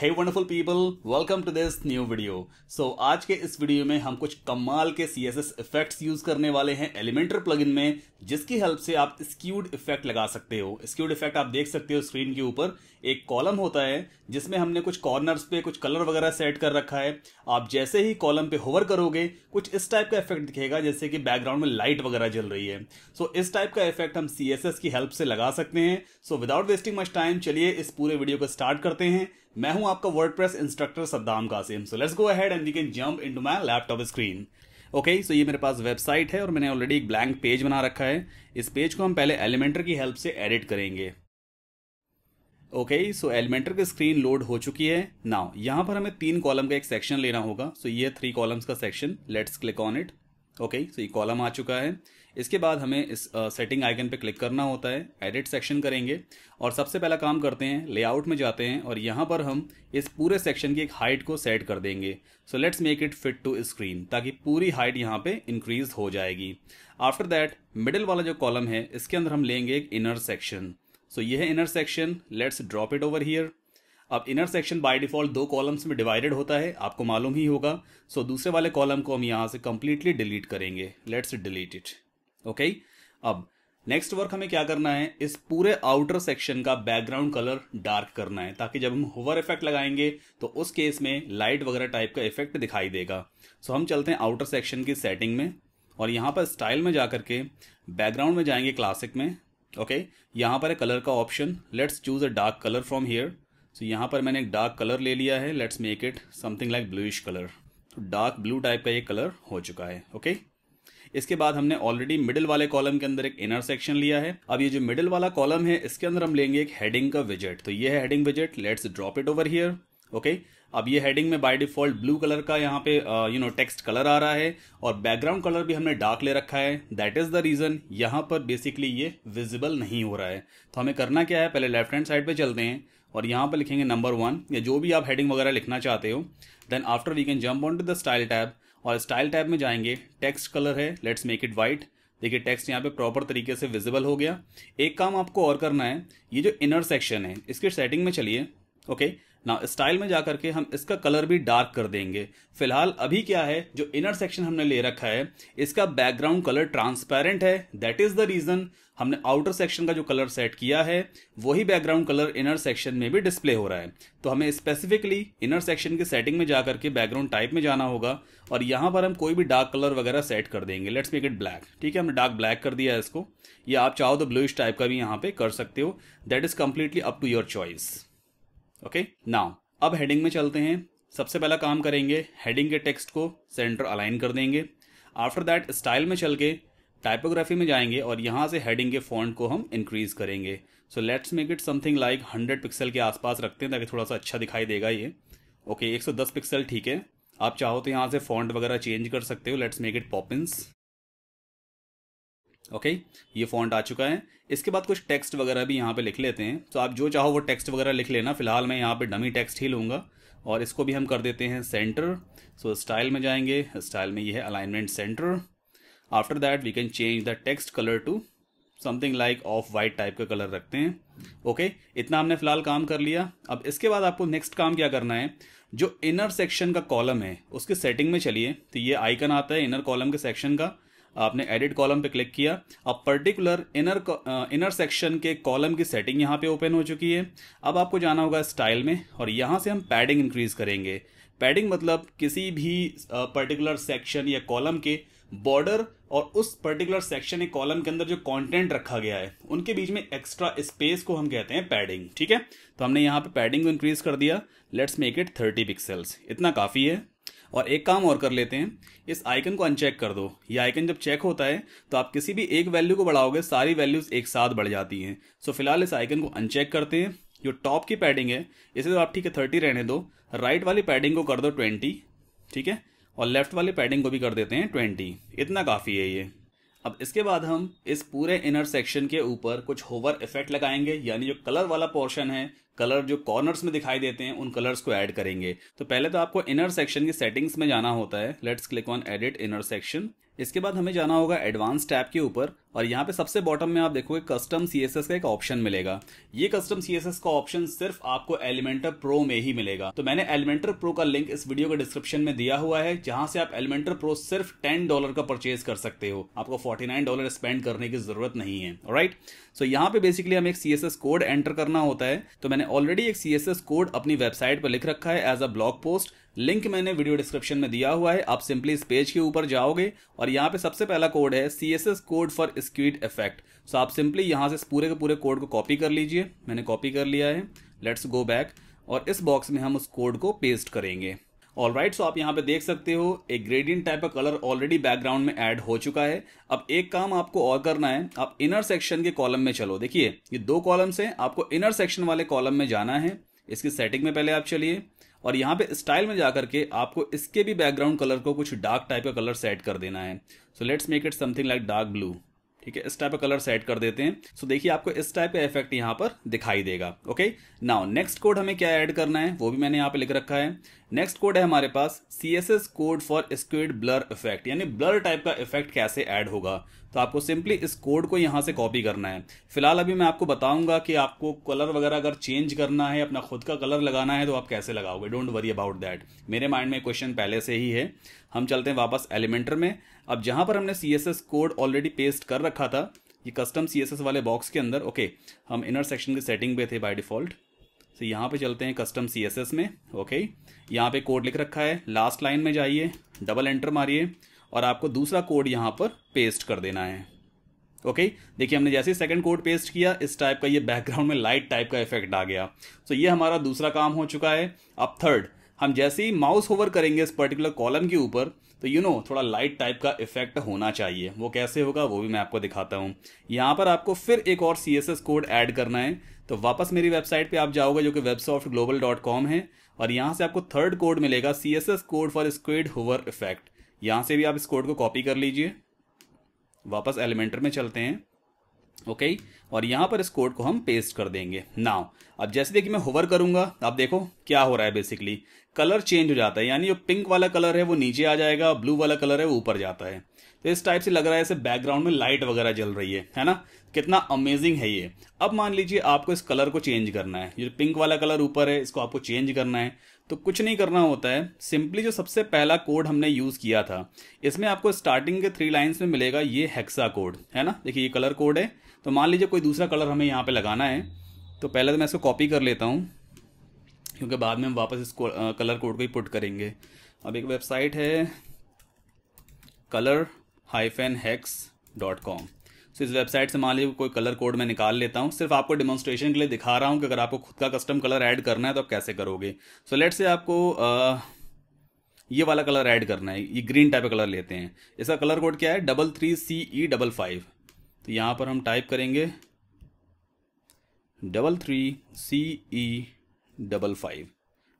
Hey wonderful people welcome to this new video so आज के इस वीडियो में हम कुछ कमाल के C S S effects use करने वाले हैं एलिमेंटर प्लगइन में जिसकी हेल्प से आप स्क्यूड इफ़ेक्ट लगा सकते हो। स्क्यूड इफ़ेक्ट आप देख सकते हो स्क्रीन के ऊपर। एक कॉलम होता है जिसमें हमने कुछ कॉर्नर्स पे कुछ कलर वगैरह सेट कर रखा है। आप जैसे ही कॉलम पे होवर करोगे कुछ इस टाइप का इफ़ेक्ट दिखेगा जैसे कि बैकग्राउंड में लाइट वगैरह जल रही है। सो so, इस टाइप का इफ़ेक्ट हम सी एस एस की हेल्प से लगा सकते हैं। So without wasting much time चलिए इस पूरे वीडियो को स्टार्ट करते हैं। मैं हूँ आपका WordPress instructor Saddam Qasim. So let's go ahead and we can jump into my laptop screen okay so ये मेरे पास वेबसाइट है और मैंने ऑलरेडी एक ब्लैंक पेज बना रखा है। इस पेज को हम पहले एलिमेंटर की हेल्प से एडिट करेंगे। ओके सो एलिमेंटर की स्क्रीन लोड हो चुकी है। नाउ यहाँ पर हमें तीन कॉलम का एक सेक्शन लेना होगा। सो so, ये थ्री कॉलम्स का section let's click on it okay so ये कॉलम आ चुका है। इसके बाद हमें इस सेटिंग आइकन पे क्लिक करना होता है एडिट सेक्शन करेंगे और सबसे पहला काम करते हैं लेआउट में जाते हैं और यहाँ पर हम इस पूरे सेक्शन की एक हाइट को सेट कर देंगे। So let's make it fit to screen ताकि पूरी हाइट यहाँ पे इंक्रीज हो जाएगी। आफ्टर दैट मिडिल वाला जो कॉलम है इसके अंदर हम लेंगे एक इनर सेक्शन सो यह है inner section let's drop it over here अब इनर सेक्शन बाय डिफ़ॉल्ट दो कॉलम्स में डिवाइडेड होता है आपको मालूम ही होगा। सो so, दूसरे वाले कॉलम को हम यहाँ से कंप्लीटली डिलीट करेंगे। Let's delete it okay? अब नेक्स्ट वर्क हमें क्या करना है? इस पूरे आउटर सेक्शन का बैकग्राउंड कलर डार्क करना है, ताकि जब हम होवर इफ़ेक्ट लगाएँगे तो उस केस में लाइट वगैरह टाइप का इफ़ेक्ट दिखाई देगा। सो हम चलते हैं आउटर सेक्शन की सेटिंग में, और यहाँ पर स्टाइल में जाकर के बैकग्राउंड में जाएँगे क्लासिक में, ओके? okay? यहाँ पर है कलर का option let's choose a dark colour from here so यहाँ पर मैंने एक डार्क कलर ले लिया है let's make it something like bluish colour तो डार्क ब्लू टाइप का ये कलर हो चुका है, ओके? इसके बाद हमने ऑलरेडी मिडिल वाले कॉलम के अंदर एक इनर सेक्शन लिया है। अब ये जो मिडिल वाला कॉलम है, इसके अंदर हम लेंगे एक हेडिंग का विजेट तो ये है heading विजेट let's drop it over here okay अब ये हेडिंग में बाय डिफ़ॉल्ट ब्लू कलर का यहाँ पे यू नो टेक्स्ट कलर आ रहा है और बैकग्राउंड कलर भी हमने डार्क ले रखा है। दैट इज़ द रीजन यहाँ पर बेसिकली ये विजिबल नहीं हो रहा है। तो हमें करना क्या है? पहले लेफ़्ट हैंड साइड पे चलते हैं और यहाँ पर लिखेंगे नंबर वन या जो भी आप हेडिंग वगैरह लिखना चाहते हो then after we can jump on to the style tab और स्टाइल टैब में जाएँगे। टेक्स्ट कलर है लेट्स मेक इट वाइट देखिए टेक्स्ट यहाँ पे प्रॉपर तरीके से विजिबल हो गया। एक काम आपको और करना है, ये जो इनर सेक्शन है, इसके सेटिंग में चलिए ओके ना स्टाइल में जाकर के हम इसका कलर भी डार्क कर देंगे। फ़िलहाल अभी क्या है, जो इनर सेक्शन हमने ले रखा है, इसका बैकग्राउंड कलर ट्रांसपेरेंट है। दैट इज़ द रीजन हमने आउटर सेक्शन का जो कलर सेट किया है, वही बैकग्राउंड कलर इनर सेक्शन में भी डिस्प्ले हो रहा है। तो हमें स्पेसिफिकली इनर सेक्शन की सेटिंग में जाकर के बैकग्राउंड टाइप में जाना होगा और यहाँ पर हम कोई भी डार्क कलर वगैरह सेट कर देंगे। लेट्स मेक इट ब्लैक ठीक है, हमने डार्क ब्लैक कर दिया है इसको। या आप चाहो तो ब्लूइश टाइप का भी यहाँ पे कर सकते हो। That is completely up to your choice okay now अब हेडिंग में चलते हैं। सबसे पहला काम करेंगे हेडिंग के टेक्स्ट को सेंटर अलाइन कर देंगे। आफ्टर दैट स्टाइल में चल के टाइपोग्राफी में जाएँगे और यहाँ से हेडिंग के फॉन्ट को हम इंक्रीज करेंगे। So let's make it something like 100 pixel के आसपास रखते हैं ताकि थोड़ा सा अच्छा दिखाई देगा ये। ओके okay, 110 पिक्सल ठीक है। आप चाहो तो यहाँ से फॉन्ट वगैरह चेंज कर सकते हो। Let's make it Poppins okay ये फॉन्ट आ चुका है। इसके बाद कुछ टेक्स्ट वगैरह भी यहाँ पे लिख लेते हैं। तो आप जो चाहो वो टेक्स्ट वगैरह लिख लेना। फ़िलहाल मैं यहाँ पे डमी टेक्स्ट ही लूँगा। और इसको भी हम कर देते हैं सेंटर सो स्टाइल में जाएँगे। स्टाइल में ये है alignment centre after that we can change the text colour to something like off white type का कलर रखते हैं। Okay okay? इतना हमने फ़िलहाल काम कर लिया। अब इसके बाद आपको नेक्स्ट काम क्या करना है? जो इनर सेक्शन का कॉलम है, उसके सेटिंग में चलिए। तो ये आइकन आता है इनर कॉलम के सेक्शन का। आपने एडिट कॉलम पे क्लिक किया। अब पर्टिकुलर इनर इनर सेक्शन के कॉलम की सेटिंग यहाँ पे ओपन हो चुकी है। अब आपको जाना होगा स्टाइल में और यहाँ से हम पैडिंग इंक्रीज करेंगे। पैडिंग मतलब किसी भी पर्टिकुलर सेक्शन या कॉलम के बॉर्डर और उस पर्टिकुलर सेक्शन या कॉलम के अंदर जो कंटेंट रखा गया है, उनके बीच में एक्स्ट्रा स्पेस को हम कहते हैं पैडिंग ठीक है? तो हमने यहाँ पे पैडिंग को इंक्रीज कर दिया। Let's make it thirty pixels इतना काफ़ी है। और एक काम और कर लेते हैं। इस आइकन को अनचेक कर दो। ये आइकन जब चेक होता है तो आप किसी भी एक वैल्यू को बढ़ाओगे, सारी वैल्यूज़ एक साथ बढ़ जाती हैं। सो फ़िलहाल इस आइकन को अनचेक करते हैं। जो टॉप की पैडिंग है, इसे तो आप ठीक है थर्टी रहने दो। राइट वाली पैडिंग को कर दो ट्वेंटी ठीक है? और लेफ़्ट वाली पैडिंग को भी कर देते हैं ट्वेंटी इतना काफ़ी है ये। अब इसके बाद हम इस पूरे इनर सेक्शन के ऊपर कुछ होवर इफ़ेक्ट लगाएँगे, यानी जो कलर वाला पोर्शन है कलर जो कॉर्नर्स में दिखाई देते हैं उन कलर्स को ऐड करेंगे। तो पहले तो आपको इनर सेक्शन की सेटिंग्स में जाना होता है। Let's click on edit inner section इसके बाद हमें जाना होगा एडवांस टैब के ऊपर। और यहाँ पे सबसे बॉटम में आप देखोगे कस्टम सीएसएस का एक ऑप्शन मिलेगा। ये कस्टम सीएसएस का ऑप्शन सिर्फ़ आपको एलिमेंटर प्रो में ही मिलेगा। तो मैंने एलिमेंटर प्रो का लिंक इस वीडियो के डिस्क्रिप्शन में दिया हुआ है जहाँ से आप एलिमेंटर प्रो सिर्फ़ टेन डॉलर का परचेज कर सकते हो। आपको फोर्टी नाइन डॉलर स्पेंड करने की ज़रूरत नहीं है। राइट सो so, यहाँ पे बेसिकली हमें एक सीएसएस कोड एंटर करना होता है। तो मैंने ऑलरेडी एक सीएसएस कोड अपनी वेबसाइट पर लिख रखा है as a blog post link मैंने वीडियो डिस्क्रिप्शन में दिया हुआ है। आप सिंपली इस पेज के ऊपर जाओगे और यहाँ पे सबसे पहला कोड है C S S code for squid effect so आप सिंपली यहाँ से पूरे के पूरे कोड को कॉपी कर लीजिए। मैंने कॉपी कर लिया है। लेट्स गो बैक और इस बॉक्स में हम उस कोड को पेस्ट करेंगे। ऑल राइट सो आप यहाँ पे देख सकते हो एक ग्रेडियंट टाइप का कलर ऑलरेडी बैकग्राउंड में ऐड हो चुका है। अब एक काम आपको और करना है, आप इनर सेक्शन के कॉलम में चलो। देखिए, ये दो कॉलम्स हैं, आपको इनर सेक्शन वाले कॉलम में जाना है। इसकी सेटिंग में पहले आप चलिए, और यहाँ पे स्टाइल में जाकर के आपको इसके भी बैकग्राउंड कलर को कुछ डार्क टाइप का कलर सेट कर देना है। So let's make it something like dark blue ठीक है इस टाइप का कलर सेट कर देते हैं। सो so, देखिए आपको इस टाइप का इफ़ेक्ट यहाँ पर दिखाई देगा ओके नाउ नेक्स्ट कोड हमें क्या ऐड करना है? वो भी मैंने यहाँ पे लिख रखा है। नेक्स्ट कोड है हमारे पास C S S code for squid blur effect यानी ब्लर टाइप का इफ़ेक्ट कैसे ऐड होगा? तो आपको सिंपली इस कोड को यहाँ से कॉपी करना है। फ़िलहाल अभी मैं आपको बताऊँगा कि आपको कलर वगैरह अगर चेंज करना है, अपना खुद का कलर लगाना है तो आप कैसे लगाओगे? डोंट वरी अबाउट दैट मेरे माइंड में क्वेश्चन पहले से ही है। हम चलते हैं वापस एलिमेंटर में। अब जहाँ पर हमने सीएसएस कोड ऑलरेडी पेस्ट कर रखा था, ये कस्टम सीएसएस वाले बॉक्स के अंदर ओके हम इनर सेक्शन की सेटिंग पे थे बाय डिफ़ॉल्ट तो यहाँ पे चलते हैं कस्टम सीएसएस में ओके यहाँ पे कोड लिख रखा है। लास्ट लाइन में जाइए डबल एंटर मारिए। और आपको दूसरा कोड यहाँ पर पेस्ट कर देना है। Okay okay? देखिए हमने जैसे सेकंड कोड पेस्ट किया इस टाइप का ये बैकग्राउंड में लाइट टाइप का इफ़ेक्ट आ गया। तो ये हमारा दूसरा काम हो चुका है। अब थर्ड हम जैसे ही माउस होवर करेंगे इस पर्टिकुलर कॉलम के ऊपर तो यू you नो know, थोड़ा लाइट टाइप का इफ़ेक्ट होना चाहिए। वो कैसे होगा वो भी मैं आपको दिखाता हूँ। यहाँ पर आपको फिर एक और सीएसएस कोड ऐड करना है। तो वापस मेरी वेबसाइट पे आप जाओगे जो कि वेबसॉफ्ट ग्लोबल डॉट कॉम है और यहाँ से आपको थर्ड कोड मिलेगा C S S code for squid hover effect यहाँ से भी आप इस कोड को कॉपी कर लीजिए। वापस एलिमेंटर में चलते हैं। ओके? और यहाँ पर इस कोड को हम पेस्ट कर देंगे। नाउ, अब जैसे देखिए मैं होवर करूँगा। आप देखो क्या हो रहा है बेसिकली कलर चेंज हो जाता है। यानी जो पिंक वाला कलर है वो नीचे आ जाएगा, ब्लू वाला कलर है वो ऊपर जाता है। तो इस टाइप से लग रहा है जैसे बैकग्राउंड में लाइट वगैरह जल रही है है ना? कितना अमेजिंग है ये। अब मान लीजिए आपको इस कलर को चेंज करना है। ये पिंक वाला कलर ऊपर है, इसको आपको चेंज करना है। तो कुछ नहीं करना होता है। सिंपली जो सबसे पहला कोड हमने यूज़ किया था, इसमें आपको स्टार्टिंग के थ्री लाइन्स में मिलेगा ये हेक्सा कोड है ना? देखिए ये कलर कोड है। तो मान लीजिए कोई दूसरा कलर हमें यहाँ पे लगाना है तो पहले तो मैं इसको कॉपी कर लेता हूँ, क्योंकि बाद में हम वापस इस कलर कोड को ही पुट करेंगे। अब एक वेबसाइट है colour hyphen hex dot com so इस वेबसाइट से मान लीजिए कोई कलर कोड मैं निकाल लेता हूँ सिर्फ़ आपको डिमॉन्स्ट्रेशन के लिए दिखा रहा हूँ कि अगर आपको खुद का कस्टम कलर ऐड करना है तो आप कैसे करोगे? सो लेट से आपको आ, ये वाला कलर ऐड करना है ये ग्रीन टाइप का कलर लेते हैं। इसका कलर कोड क्या है? Double three C E double five तो यहाँ पर हम टाइप करेंगे double three C E double five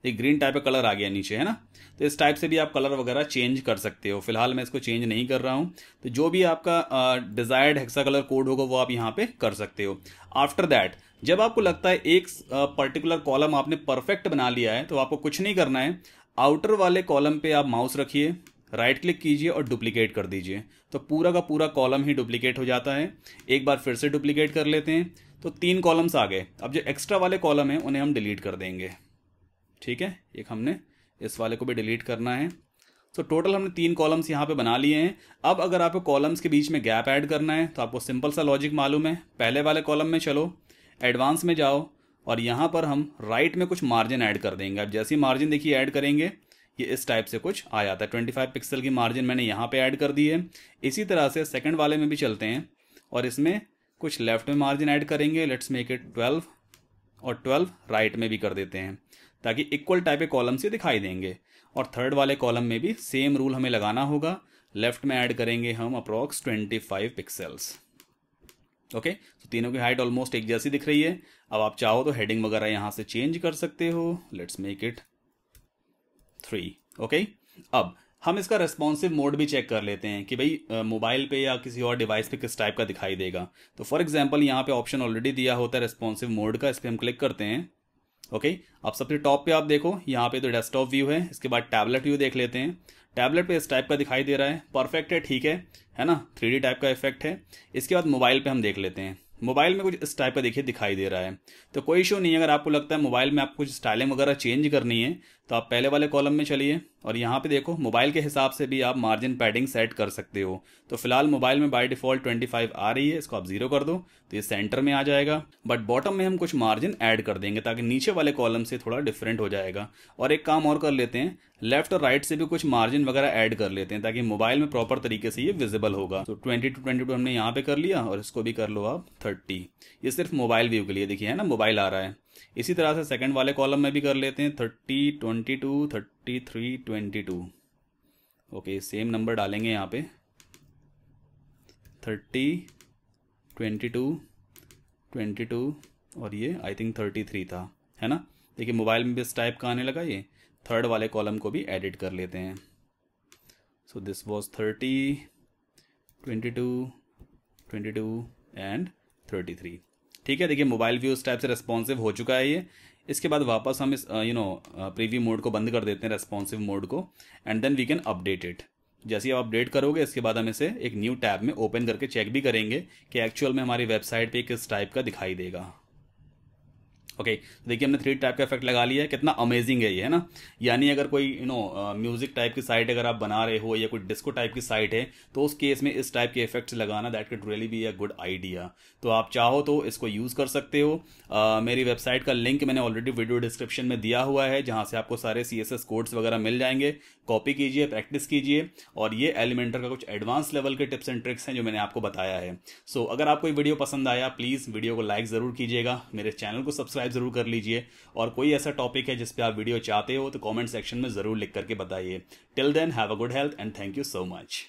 एक ग्रीन टाइप का कलर आ गया नीचे, है ना? तो इस टाइप से भी आप कलर वगैरह चेंज कर सकते हो। फ़िलहाल मैं इसको चेंज नहीं कर रहा हूँ। तो जो भी आपका डिजायर्ड हेक्सा कलर कोड होगा, वो आप यहाँ पे कर सकते हो। आफ्टर दैट जब आपको लगता है एक पर्टिकुलर कॉलम आपने परफेक्ट बना लिया है तो आपको कुछ नहीं करना है। आउटर वाले कॉलम पे आप माउस रखिए राइट क्लिक कीजिए और डुप्लीकेट कर दीजिए। तो पूरा का पूरा कॉलम ही डुप्लीकेट हो जाता है। एक बार फिर से डुप्लीकेट कर लेते हैं। तो तीन कॉलम्स आ गए। अब जो एक्स्ट्रा वाले कॉलम हैं, उन्हें हम डिलीट कर देंगे। ठीक है? एक हमने इस वाले को भी डिलीट करना है। तो टोटल हमने तीन कॉलम्स यहाँ पे बना लिए हैं। अब अगर आपको कॉलम्स के बीच में गैप ऐड करना है तो आपको सिंपल सा लॉजिक मालूम है। पहले वाले कॉलम में चलो एडवांस में जाओ, और यहाँ पर हम राइट में कुछ मार्जिन ऐड कर देंगे। अब जैसे मार्जिन देखिए ऐड करेंगे, ये इस टाइप से कुछ आ जाता है ट्वेंटी फाइव पिक्सल की मार्जिन मैंने यहाँ पे ऐड कर दी है। इसी तरह से सेकंड वाले में भी चलते हैं, और इसमें कुछ लेफ़्ट में मार्जिन ऐड करेंगे। लेट्स मेक इट ट्वेल्व और ट्वेल्व राइट में भी कर देते हैं। ताकि इक्वल टाइप के कॉलम से दिखाई देंगे। और थर्ड वाले कॉलम में भी सेम रूल हमें लगाना होगा। लेफ़्ट में ऐड करेंगे हम approx twenty five pixels okay तो तीनों की हाइट ऑलमोस्ट एक जैसी दिख रही है। अब आप चाहो तो हेडिंग वगैरह यहाँ से चेंज कर सकते हो। Let's make it three okay अब हम इसका रेस्पॉन्सिव मोड भी चेक कर लेते हैं कि भाई मोबाइल पे या किसी और डिवाइस पे किस टाइप का दिखाई देगा। तो फॉर एग्जांपल यहाँ पे ऑप्शन ऑलरेडी दिया होता है रेस्पॉन्सिव मोड का, इस पर हम क्लिक करते हैं। ओके? अब सबसे टॉप पे आप देखो, यहाँ पे तो डेस्कटॉप व्यू है, इसके बाद टैबलेट व्यू देख लेते हैं। टैबलेट पे इस टाइप का दिखाई दे रहा है परफेक्ट है, ठीक है है ना? थ्री टाइप का इफ़ेक्ट है। इसके बाद मोबाइल पे हम देख लेते हैं। मोबाइल में कुछ इस टाइप का देखिए दिखाई दे रहा है। तो कोई इशू नहीं है, अगर आपको लगता है मोबाइल में आपको कुछ स्टाइलिंग वगैरह चेंज करनी है तो आप पहले वाले कॉलम में चलिए। और यहाँ पे देखो, मोबाइल के हिसाब से भी आप मार्जिन पैडिंग सेट कर सकते हो। तो फ़िलहाल मोबाइल में बाय डिफ़ॉल्ट 25 आ रही है, इसको आप ज़ीरो कर दो तो ये सेंटर में आ जाएगा। बट बॉटम में हम कुछ मार्जिन ऐड कर देंगे, ताकि नीचे वाले कॉलम से थोड़ा डिफरेंट हो जाएगा। और एक काम और कर लेते हैं, लेफ़्ट और राइट से भी कुछ मार्जिन वगैरह ऐड कर लेते हैं, ताकि मोबाइल में प्रॉपर तरीके से ये विजिबल होगा। तो ट्वेंटी टू ट्वेंटी टू हमने यहाँ पे कर लिया, और इसको भी कर लो आप थर्टी। ये सिर्फ़ मोबाइल व्यू के लिए देखिए, है ना? मोबाइल आ रहा है। इसी तरह से सेकंड वाले कॉलम में भी कर लेते हैं thirty twenty two thirty three twenty two okay same number डालेंगे यहाँ पे। Thirty twenty two twenty two और ये आई थिंक थर्टी थ्री था, है ना? देखिए मोबाइल में भी इस टाइप का आने लगा, ये थर्ड वाले कॉलम को भी एडिट कर लेते हैं। So this was thirty twenty two twenty two and thirty three ठीक है, देखिए मोबाइल व्यू उस टाइप से रेस्पॉन्सिव हो चुका है ये। इसके बाद वापस हम इस यू नो प्रीव्यू मोड को बंद कर देते हैं रेस्पॉन्सिव मोड को and then we can update it जैसे आप अपडेट करोगे, इसके बाद हम इसे एक न्यू टैब में ओपन करके चेक भी करेंगे कि एक्चुअल में हमारी वेबसाइट पे किस टाइप का दिखाई देगा। ओके देखिए हमने थ्री टाइप का इफ़ेक्ट लगा लिया है कितना अमेजिंग है ये है ना? यानी अगर कोई यू नो म्यूज़िक टाइप की साइट अगर आप बना रहे हो या कोई डिस्को टाइप की साइट है तो उस केस में इस टाइप के इफेक्ट्स लगाना that can't really be a good idea तो आप चाहो तो इसको यूज़ कर सकते हो। Uh, मेरी वेबसाइट का लिंक मैंने ऑलरेडी वीडियो डिस्क्रिप्शन में दिया हुआ है जहाँ से आपको सारे सीएसएस कोड्स वगैरह मिल जाएँगे। कॉपी कीजिए प्रैक्टिस कीजिए और ये एलिमेंटर का कुछ एडवांस लेवल के टिप्स एंड ट्रिक्स हैं जो मैंने आपको बताया है। सो so, अगर आपको ये वीडियो पसंद आया प्लीज़ वीडियो को लाइक ज़रूर कीजिएगा। मेरे चैनल को सब्सक्राइब ज़रूर कर लीजिए। और कोई ऐसा टॉपिक है जिस पे आप वीडियो चाहते हो तो कॉमेंट सेक्शन में ज़रूर लिख करके बताइए। Till then have a good health and thank you so much